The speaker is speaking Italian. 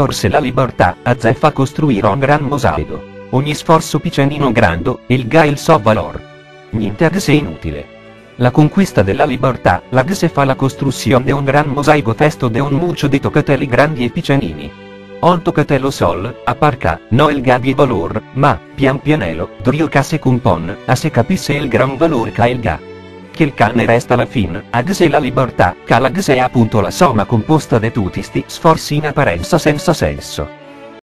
torse la libertà, a Zeffa costruirò un gran mosaico. Ogni sforzo picenino grando, il ga il so valor. Niente se inutile. La conquista della libertà, la se fa la costruzione de un gran mosaico testo de un muccio di toccatelli grandi e picenini. On toccatello sol, a parca, no il gabi valor, ma, pian pianelo, drio ca se compon, a se capisse il gran valor ca il ga che il cane resta la fin, ag se la libertà, calag se è appunto la somma composta de tutti sti sforzi in apparenza senza senso.